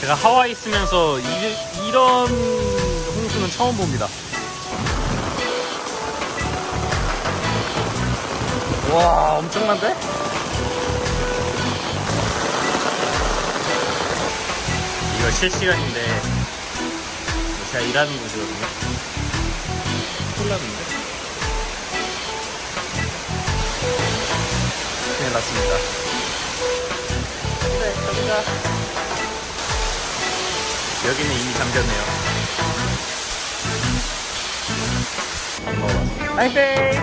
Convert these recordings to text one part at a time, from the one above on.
제가 하와이 있으면서 이, 런 홍수는 처음 봅니다. 와, 엄청난데? 이거 실시간인데 제가 일하는 곳이거든요. 콜라인데 큰일 났습니다. 네, 저기가 여기는 이미 잠겼네요. 밥 먹어봤어. 하이페이!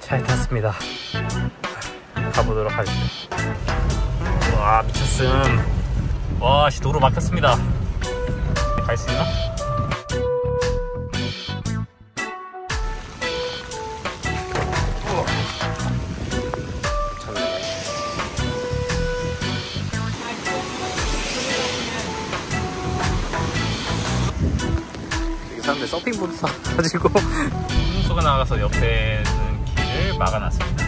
잘 탔습니다. 가보도록 하죠. 와, 미쳤음. 와, 씨, 도로 막혔습니다. 갈 수 있나? 사람들 서핑보드 사가지고 홍수가 나가서 옆에 있는 길을 막아놨습니다.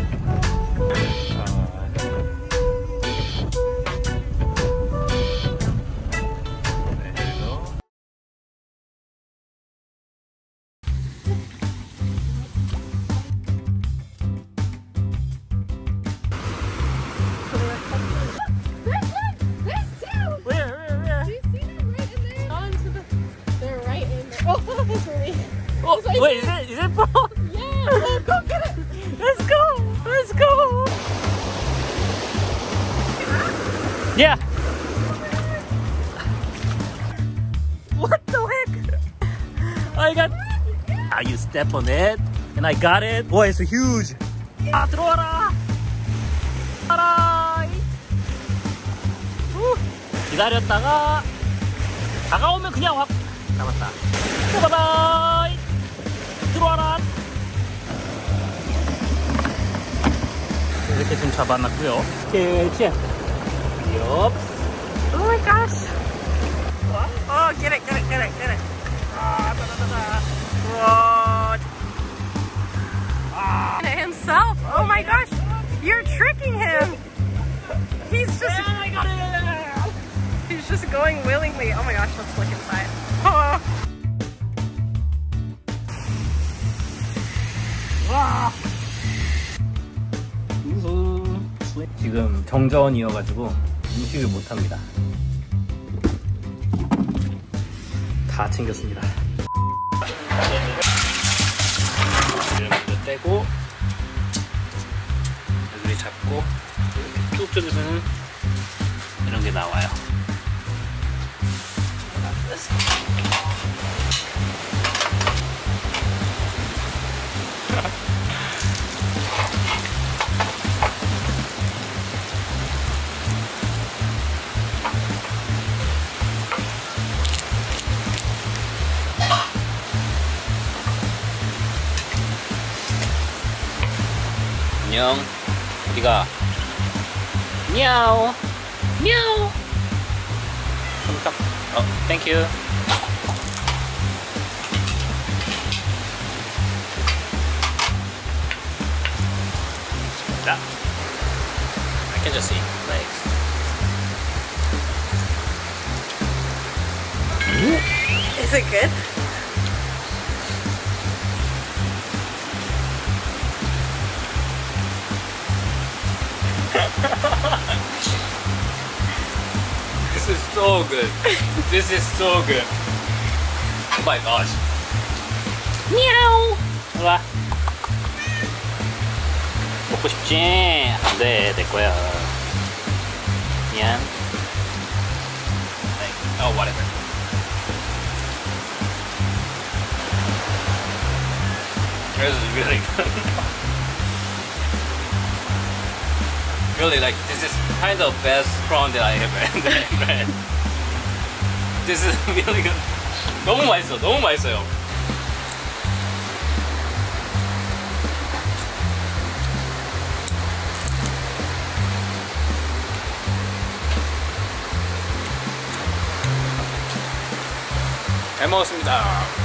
There. Oh. Oh, wait, is it, is it from? Yeah, go get it. Let's go! Let's go! Yeah! What the heck? I got. Ah, you step on it, and I got it. Boy, it's huge. 아! 들어와라! 후. 기다렸다가 다가오면 그냥 확 잡았다. 바이바이! 들어와라! 이렇게 좀 잡아놨고요. 캐치. 옆. Oh my gosh. Oh, get it, get it, get it, get it. 아, 따다다다. 우와. 아. Himself. Oh my gosh. Just going willingly. Oh my gosh, let's look inside. Oh. 와. 지금 정전이어가지고 음식을 못합니다. 다 챙겼습니다. 먼저 떼고 여기를 잡고 이렇게 쭉 뜯으면 이런 게 나와요. 안녕. 어디가? 미야오. 미야오. 손깍. 어, 땡큐. 자. I can just see legs. Is it good? so good. This is so good. Oh my gosh. 미야오. 와. 먹고 싶지? 안 돼, 내 거야. 미안. Oh, whatever. This is really good. really, like, this is kind of best prawn that I ever had. This is really good. 너무 맛있어, 너무 맛있어요. 잘 먹었습니다.